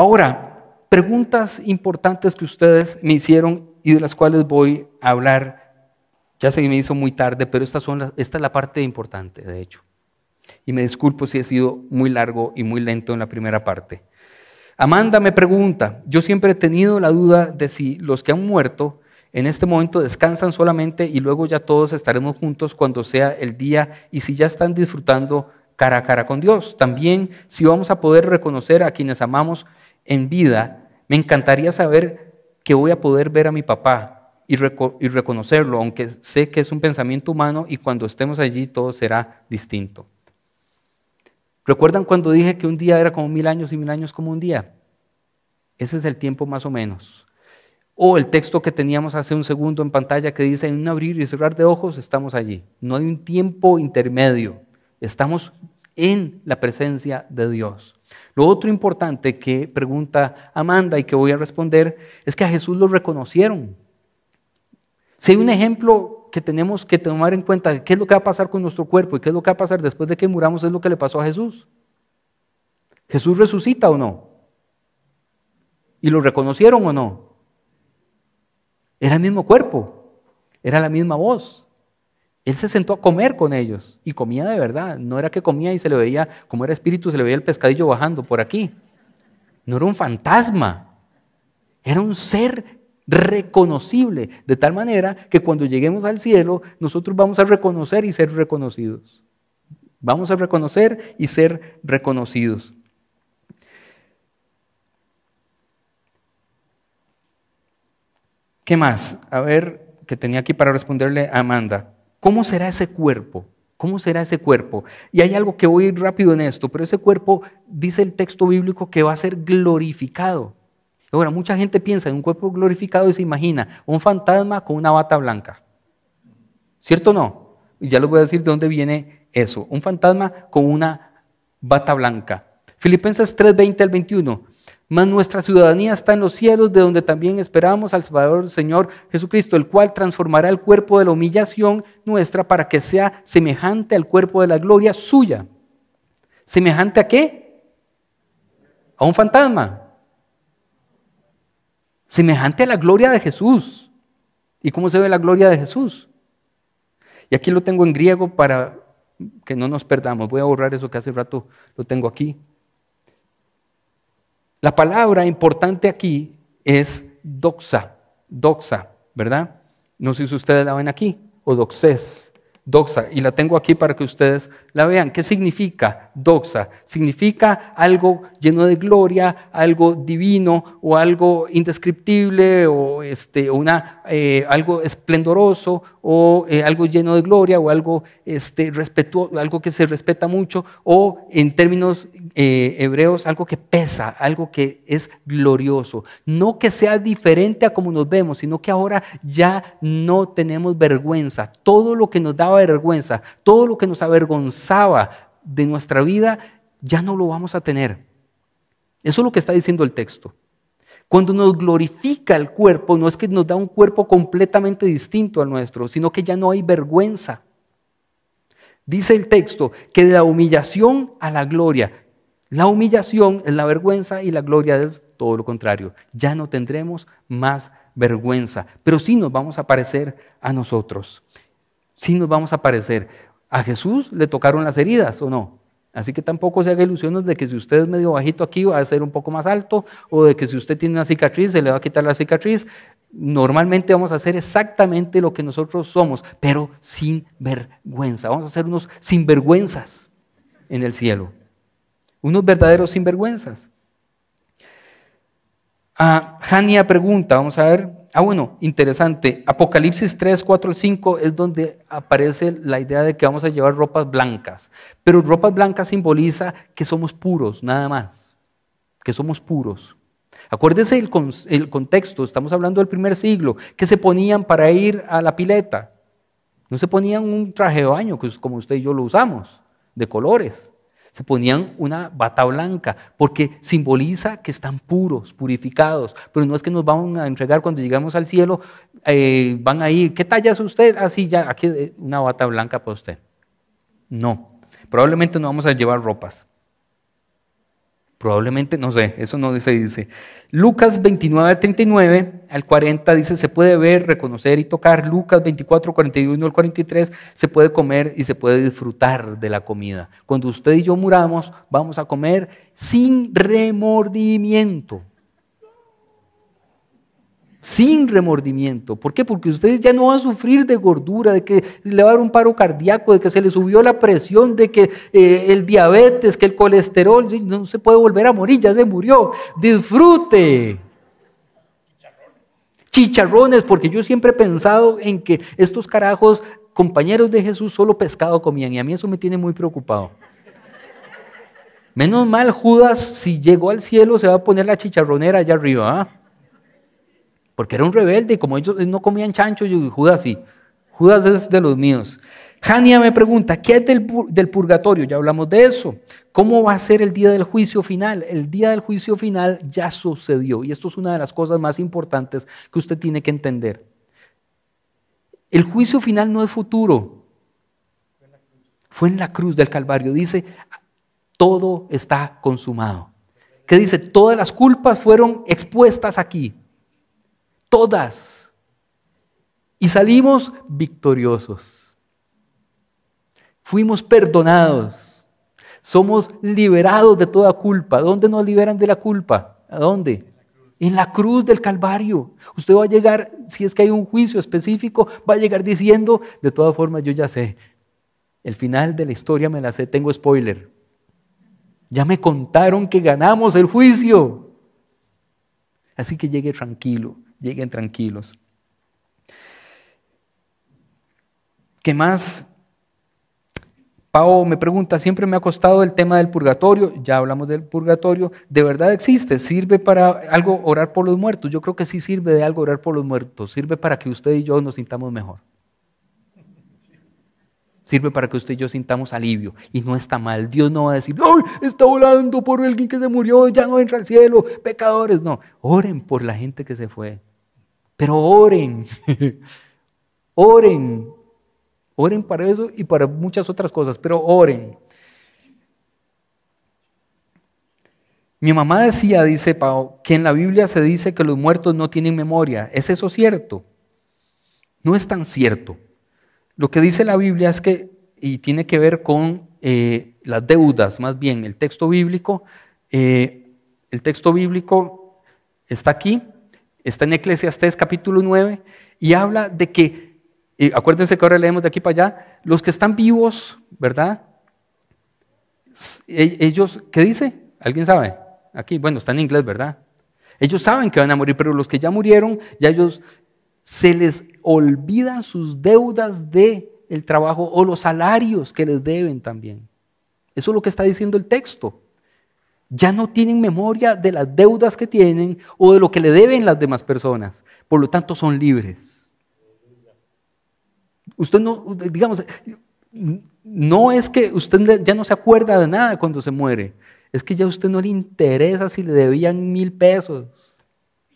Ahora, preguntas importantes que ustedes me hicieron y de las cuales voy a hablar. Ya se me hizo muy tarde, pero esta es la parte importante, de hecho. Y me disculpo si he sido muy largo y muy lento en la primera parte. Amanda me pregunta, yo siempre he tenido la duda de si los que han muerto en este momento descansan solamente y luego ya todos estaremos juntos cuando sea el día y si ya están disfrutando cara a cara con Dios. También si vamos a poder reconocer a quienes amamos en vida, me encantaría saber que voy a poder ver a mi papá y, reconocerlo, aunque sé que es un pensamiento humano y cuando estemos allí todo será distinto. ¿Recuerdan cuando dije que un día era como mil años y mil años como un día? Ese es el tiempo más o menos. O el texto que teníamos hace un segundo en pantalla que dice, en un abrir y cerrar de ojos estamos allí. No hay un tiempo intermedio. Estamos en la presencia de Dios. Lo otro importante que pregunta Amanda y que voy a responder es que a Jesús lo reconocieron. Si hay un ejemplo que tenemos que tomar en cuenta de qué es lo que va a pasar con nuestro cuerpo y qué es lo que va a pasar después de que muramos, es lo que le pasó a Jesús. ¿Jesús resucita o no? ¿Y lo reconocieron o no? Era el mismo cuerpo, era la misma voz. Él se sentó a comer con ellos y comía de verdad. No era que comía y se le veía, como era espíritu, se le veía el pescadillo bajando por aquí. No era un fantasma, era un ser reconocible, de tal manera que cuando lleguemos al cielo, nosotros vamos a reconocer y ser reconocidos. Vamos a reconocer y ser reconocidos. ¿Qué más? A ver, que tenía aquí para responderle a Amanda. ¿Cómo será ese cuerpo? ¿Cómo será ese cuerpo? Y hay algo que voy rápido en esto, pero ese cuerpo, dice el texto bíblico, que va a ser glorificado. Ahora, mucha gente piensa en un cuerpo glorificado y se imagina un fantasma con una bata blanca. ¿Cierto o no? Y ya les voy a decir de dónde viene eso. Un fantasma con una bata blanca. Filipenses 3, al 21 mas nuestra ciudadanía está en los cielos, de donde también esperamos al Salvador Señor Jesucristo, el cual transformará el cuerpo de la humillación nuestra para que sea semejante al cuerpo de la gloria suya. ¿Semejante a qué? A un fantasma. Semejante a la gloria de Jesús. ¿Y cómo se ve la gloria de Jesús? Y aquí lo tengo en griego para que no nos perdamos. Voy a borrar eso que hace rato lo tengo aquí. La palabra importante aquí es doxa, doxa, ¿verdad? No sé si ustedes la ven aquí, o doxes doxa, y la tengo aquí para que ustedes la vean. ¿Qué significa doxa? Significa algo lleno de gloria, algo divino o algo indescriptible o este, una, eh, algo esplendoroso o eh, algo lleno de gloria o algo, este, algo que se respeta mucho o en términos eh, hebreos algo que pesa, algo que es glorioso. No que sea diferente a como nos vemos, sino que ahora ya no tenemos vergüenza. Todo lo que nos daba vergüenza, todo lo que nos avergonzaba de nuestra vida, ya no lo vamos a tener. Eso es lo que está diciendo el texto. Cuando nos glorifica el cuerpo, no es que nos da un cuerpo completamente distinto al nuestro, sino que ya no hay vergüenza. Dice el texto que de la humillación a la gloria, la humillación es la vergüenza y la gloria es todo lo contrario. Ya no tendremos más vergüenza, pero sí nos vamos a parecer a nosotros. Sí nos vamos a parecer. ¿A Jesús le tocaron las heridas o no? Así que tampoco se haga ilusiones de que si usted es medio bajito aquí va a ser un poco más alto o de que si usted tiene una cicatriz se le va a quitar la cicatriz. Normalmente vamos a hacer exactamente lo que nosotros somos, pero sin vergüenza. Vamos a ser unos sinvergüenzas en el cielo unos verdaderos sinvergüenzas. Ah, Jania pregunta, vamos a ver. Ah, bueno, interesante. Apocalipsis 3, 4 5 es donde aparece la idea de que vamos a llevar ropas blancas. Pero ropas blancas simboliza que somos puros, nada más. Que somos puros. Acuérdese el, contexto, estamos hablando del primer siglo, que se ponían para ir a la pileta. No se ponían un traje de baño, como usted y yo lo usamos, de colores se ponían una bata blanca, porque simboliza que están puros, purificados, pero no es que nos van a entregar cuando llegamos al cielo, eh, van a ir, ¿qué talla es usted? Así ah, ya, aquí eh, una bata blanca para usted. No, probablemente no vamos a llevar ropas. Probablemente, no sé, eso no se dice. Lucas 29 al 39 al 40 dice, se puede ver, reconocer y tocar. Lucas 24, 41 al 43, se puede comer y se puede disfrutar de la comida. Cuando usted y yo muramos, vamos a comer sin remordimiento sin remordimiento. ¿Por qué? Porque ustedes ya no van a sufrir de gordura, de que le va a dar un paro cardíaco, de que se le subió la presión, de que eh, el diabetes, que el colesterol, no se puede volver a morir, ya se murió. Disfrute. Chicharrones, porque yo siempre he pensado en que estos carajos, compañeros de Jesús, solo pescado comían y a mí eso me tiene muy preocupado. Menos mal Judas, si llegó al cielo, se va a poner la chicharronera allá arriba. ¿ah? Porque era un rebelde y como ellos no comían chancho, yo, Judas sí. Judas es de los míos. Jania me pregunta, ¿qué es del, del, purgatorio? Ya hablamos de eso. ¿Cómo va a ser el día del juicio final? El día del juicio final ya sucedió y esto es una de las cosas más importantes que usted tiene que entender. El juicio final no es futuro. Fue en la cruz del Calvario. Dice, todo está consumado. ¿Qué dice? Todas las culpas fueron expuestas aquí todas. Y salimos victoriosos. Fuimos perdonados. Somos liberados de toda culpa. ¿Dónde nos liberan de la culpa? ¿A dónde? En la cruz del Calvario. Usted va a llegar, si es que hay un juicio específico, va a llegar diciendo, de todas formas, yo ya sé, el final de la historia me la sé, tengo spoiler. Ya me contaron que ganamos el juicio. Así que llegue tranquilo lleguen tranquilos. ¿Qué más? Pau me pregunta, siempre me ha costado el tema del purgatorio, ya hablamos del purgatorio, ¿de verdad existe? ¿Sirve para algo orar por los muertos? Yo creo que sí sirve de algo orar por los muertos, sirve para que usted y yo nos sintamos mejor. Sirve para que usted y yo sintamos alivio. Y no está mal. Dios no va a decir, ¡ay! Está volando por alguien que se murió, ya no entra al cielo, pecadores. No, oren por la gente que se fue. Pero oren, oren, oren para eso y para muchas otras cosas, pero oren. Mi mamá decía, dice Pau, que en la Biblia se dice que los muertos no tienen memoria. ¿Es eso cierto? No es tan cierto. Lo que dice la Biblia es que, y tiene que ver con eh, las deudas, más bien, el texto bíblico, eh, el texto bíblico está aquí, Está en Eclesiastés capítulo 9 y habla de que, acuérdense que ahora leemos de aquí para allá, los que están vivos, ¿verdad? E, ellos, ¿qué dice? ¿Alguien sabe? Aquí, bueno, está en inglés, ¿verdad? Ellos saben que van a morir, pero los que ya murieron, ya ellos se les olvidan sus deudas de el trabajo o los salarios que les deben también. Eso es lo que está diciendo el texto ya no tienen memoria de las deudas que tienen o de lo que le deben las demás personas. Por lo tanto, son libres. Usted no, digamos, no es que usted ya no se acuerda de nada cuando se muere. Es que ya a usted no le interesa si le debían mil pesos.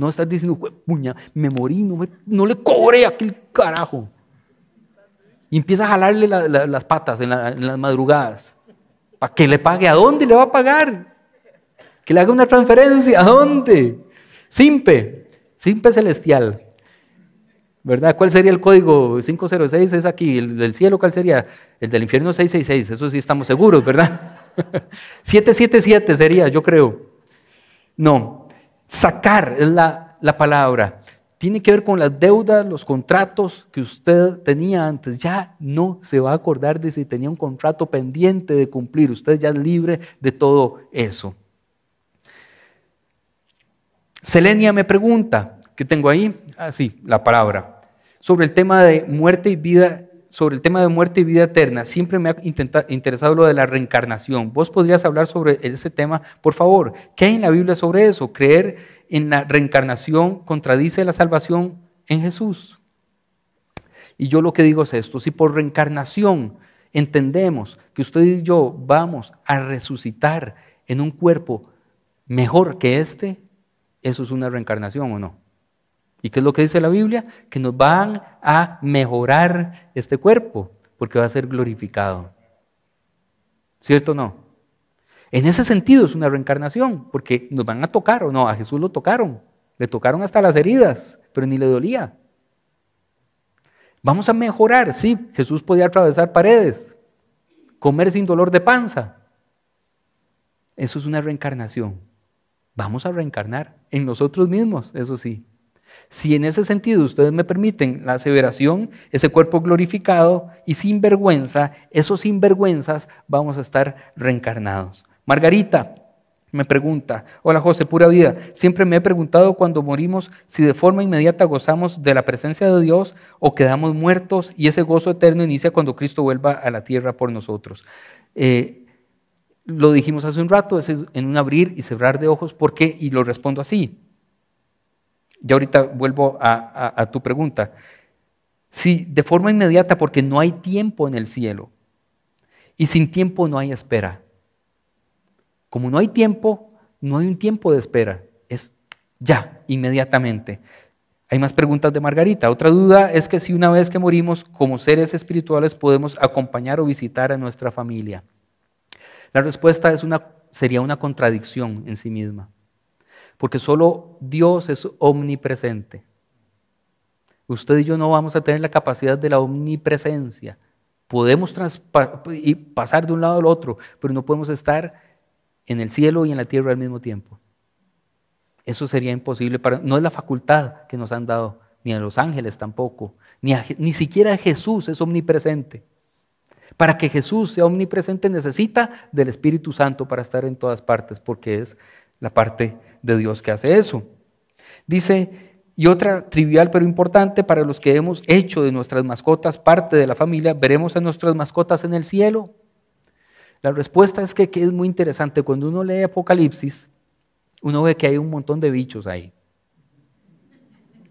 No está diciendo, puña, me morí, no, le cobré aquel carajo. Y empieza a jalarle las patas en, en las madrugadas. ¿Para que le pague? ¿A dónde le va a pagar? que le haga una transferencia. ¿A dónde? Simpe, Simpe celestial. ¿Verdad? ¿Cuál sería el código 506? Es aquí. ¿El del cielo cuál sería? El del infierno 666. Eso sí estamos seguros, ¿verdad? 777 sería, yo creo. No. Sacar es la, la palabra. Tiene que ver con las deudas, los contratos que usted tenía antes. Ya no se va a acordar de si tenía un contrato pendiente de cumplir. Usted ya es libre de todo eso. Selenia me pregunta, ¿qué tengo ahí? Ah, sí, la palabra. Sobre el tema de muerte y vida, sobre el tema de muerte y vida eterna. Siempre me ha interesado lo de la reencarnación. ¿Vos podrías hablar sobre ese tema, por favor? ¿Qué hay en la Biblia sobre eso? ¿Creer en la reencarnación contradice la salvación en Jesús? Y yo lo que digo es esto, si por reencarnación entendemos que usted y yo vamos a resucitar en un cuerpo mejor que este, ¿Eso es una reencarnación o no? ¿Y qué es lo que dice la Biblia? Que nos van a mejorar este cuerpo porque va a ser glorificado. ¿Cierto o no? En ese sentido es una reencarnación, porque nos van a tocar o no, a Jesús lo tocaron, le tocaron hasta las heridas, pero ni le dolía. Vamos a mejorar, sí, Jesús podía atravesar paredes, comer sin dolor de panza. Eso es una reencarnación. Vamos a reencarnar en nosotros mismos, eso sí. Si en ese sentido ustedes me permiten la aseveración, ese cuerpo glorificado y sin vergüenza, esos sinvergüenzas vamos a estar reencarnados. Margarita me pregunta, hola José, pura vida, siempre me he preguntado cuando morimos si de forma inmediata gozamos de la presencia de Dios o quedamos muertos y ese gozo eterno inicia cuando Cristo vuelva a la tierra por nosotros. Eh, lo dijimos hace un rato, en un abrir y cerrar de ojos, ¿por qué? Y lo respondo así. Y ahorita vuelvo a, a tu pregunta. Si de forma inmediata, porque no hay tiempo en el cielo, y sin tiempo no hay espera. Como no hay tiempo, no hay un tiempo de espera, es ya, inmediatamente. Hay más preguntas de Margarita. Otra duda es que si una vez que morimos como seres espirituales podemos acompañar o visitar a nuestra familia. La respuesta es una, sería una contradicción en sí misma, porque solo Dios es omnipresente. Usted y yo no vamos a tener la capacidad de la omnipresencia. Podemos pasar de un lado al otro, pero no podemos estar en el cielo y en la tierra al mismo tiempo. Eso sería imposible, para, no es la facultad que nos han dado, ni a los ángeles tampoco, ni, ni siquiera Jesús es omnipresente. Para que Jesús sea omnipresente necesita del Espíritu Santo para estar en todas partes, porque es la parte de Dios que hace eso. Dice, y otra trivial pero importante, para los que hemos hecho de nuestras mascotas parte de la familia, veremos a nuestras mascotas en el cielo. La respuesta es que, es muy interesante. Cuando uno lee Apocalipsis, uno ve que hay un montón de bichos ahí.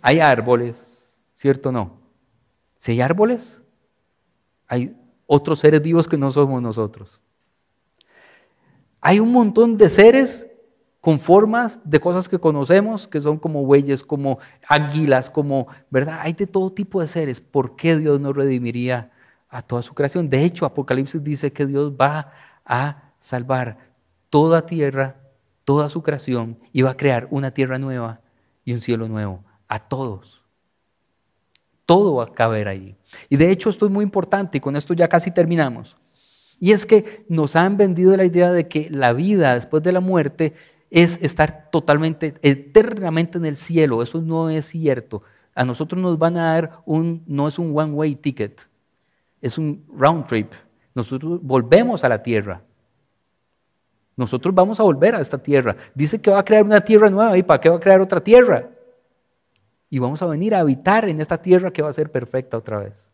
Hay árboles, ¿cierto o no? Si hay árboles, hay otros seres vivos que no somos nosotros. Hay un montón de seres con formas de cosas que conocemos, que son como bueyes, como águilas, como, ¿verdad? Hay de todo tipo de seres. ¿Por qué Dios no redimiría a toda su creación. De hecho, Apocalipsis dice que Dios va a salvar toda tierra, toda su creación, y va a crear una tierra nueva y un cielo nuevo, a todos. Todo va a caber ahí. Y de hecho esto es muy importante y con esto ya casi terminamos. Y es que nos han vendido la idea de que la vida después de la muerte es estar totalmente, eternamente en el cielo. Eso no es cierto. A nosotros nos van a dar un, no es un one-way ticket, es un round trip. Nosotros volvemos a la tierra. Nosotros vamos a volver a esta tierra. Dice que va a crear una tierra nueva y para qué va a crear otra tierra. Y vamos a venir a habitar en esta tierra que va a ser perfecta otra vez.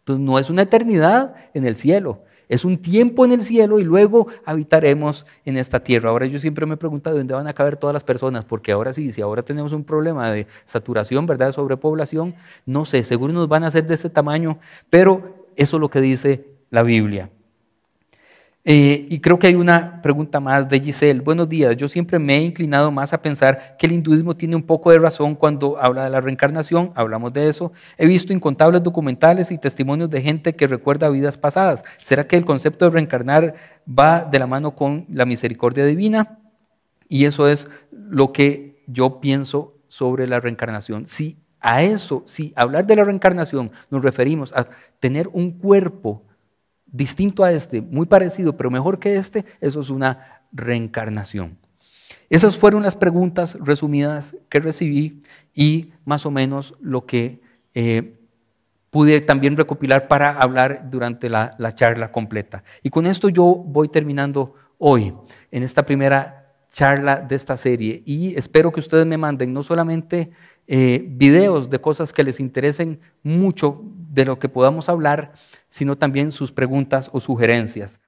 Entonces no es una eternidad en el cielo, es un tiempo en el cielo y luego habitaremos en esta tierra. Ahora yo siempre me he preguntado dónde van a caber todas las personas, porque ahora sí, si ahora tenemos un problema de saturación, ¿verdad? De sobrepoblación, no sé, seguro nos van a hacer de este tamaño, pero eso es lo que dice la Biblia. Eh, y creo que hay una pregunta más de Giselle. Buenos días, yo siempre me he inclinado más a pensar que el hinduismo tiene un poco de razón cuando habla de la reencarnación, hablamos de eso. He visto incontables documentales y testimonios de gente que recuerda vidas pasadas. ¿Será que el concepto de reencarnar va de la mano con la misericordia divina? Y eso es lo que yo pienso sobre la reencarnación. Si a eso, si hablar de la reencarnación nos referimos a tener un cuerpo distinto a este, muy parecido, pero mejor que este, eso es una reencarnación. Esas fueron las preguntas resumidas que recibí y más o menos lo que eh, pude también recopilar para hablar durante la, charla completa. Y con esto yo voy terminando hoy en esta primera charla de esta serie y espero que ustedes me manden no solamente eh, videos de cosas que les interesen mucho de lo que podamos hablar, sino también sus preguntas o sugerencias.